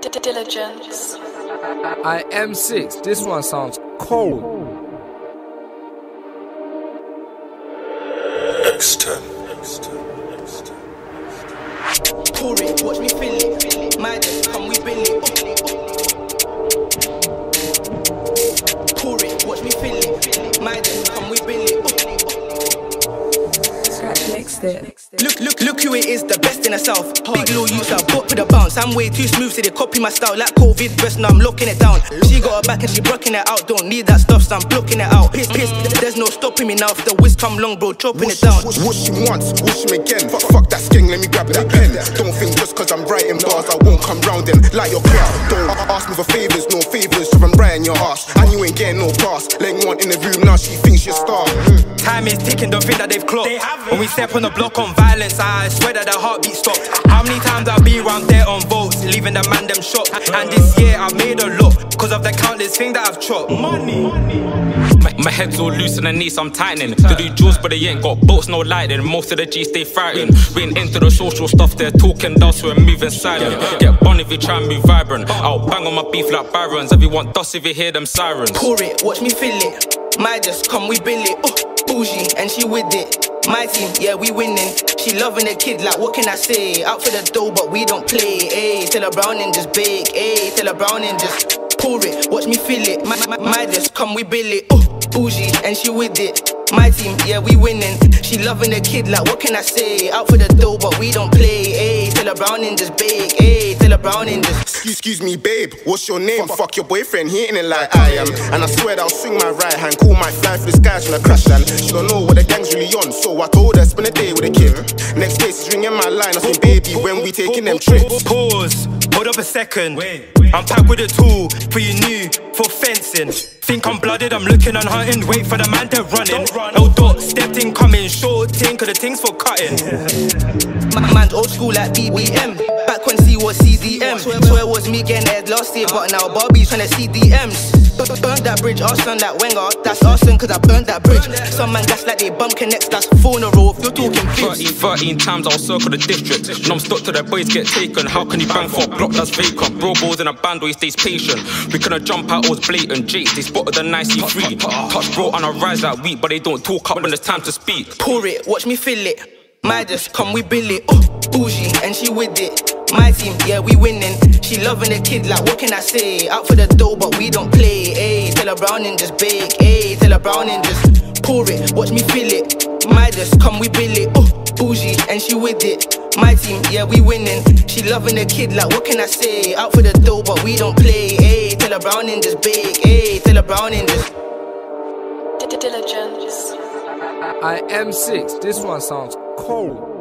Diligence. I am six. This one sounds cold. X10. Pour it, watch me fill it. Mixed it. Look, look, look who it is, the best in the south. Big low use, I bought with a bounce. I'm way too smooth, so they copy my style like COVID best, Now I'm locking it down. She got her back and she blocking it out. Don't need that stuff, so I'm blocking it out. Piss, piss, there's no stopping me now. If the whisk come long, bro, chopping it down. Whoosh, whoosh him once, whoosh him again. Fuck, fuck that skin, let me grab that pen. Don't think just cause I'm writing bars, I won't come round them like your crowd. Don't ask me for favors, no favors, so I'm your ass. And you ain't getting no pass. Letting one in the room now, she thinks she's a star. Mm. Time is ticking, don't think that they've clocked. When we step on the block on violence, I swear that the heartbeat stopped. How many times I be round there on votes, leaving the man them shocked. And this year I made a lot, cause of the countless thing that I've chopped. Money. My, my head's all loose and the knees I'm tightening. They do jewels, but they ain't got boats, no lighting. Most of the G's stay frightened. We ain't into the social stuff, they're talking dust, we're moving silent. Get bun if you try and move vibrant. I'll bang on my beef like Barons. Everyone dust if hear them sirens. Pour it, watch me fill it. My just come, we bill it. Oh, bougie, and she with it. My team, yeah, we winning. She loving the kid, like what can I say? Out for the dough, but we don't play. Eh? Ayy, tell her Browning just bake. Eh? Ayy, tell her Browning just pour it, watch me fill it. My, my, my just come, we bill it. Oh, bougie, and she with it. My team, yeah, we winning. She loving the kid, like what can I say? Out for the dough, but we don't play. Eh? Ayy, tell her Browning just bake. Ayy, tell her Browning just. Excuse, excuse me, babe, what's your name? Fuck your boyfriend, he ain't it like I am. And I swear that I'll swing my right hand, call my fly for the skies when I crash land. She don't know what the gang's really on, so I told her spend a day with a kid. Next day she's ringing my line, I say, baby, when we taking them trips? Pause. Hold up a second. I'm packed with a tool for you new for fencing. Think I'm blooded, I'm looking and hunting. Wait for the man to running. Ldot stepped in, coming short thing, cause the thing's for cutting. My man's old school like BBM. Back when C was CDM. Swear it was me getting head last year, but now Bobby's trying to CDMs. Burnt that bridge, arson that Wenger. That's arson, cause I burned that bridge. Some man gas like they bum connects, that's funeral. If you're talking 13, 13 times I'll circle the district. And I'm stuck to the boys get taken. How can you bang for a block that's vacant? Bro balls in a band where he stays patient. We couldn't jump out, it was blatant. Jakes, they spotted the nice E3. Touch bro and I rise that week, but they don't talk up when it's time to speak. Pour it, watch me fill it. My just come, we bill it. Oh, bougie, and she with it. My team, yeah, we winning. She loving the kid, like what can I say? Out for the dough, but we don't play. Ayy, tell her Browning just bake. Ayy, tell her Browning just pour it, watch me fill it. My just come, we bill it. Oh, bougie, and she with it. My team, yeah, we winning. She loving the kid, like what can I say? Out for the dough, but we don't play. Ayy, tell her Browning just bake. Ayy, tell her Browning just. Diligence. I am six. This one sounds cold.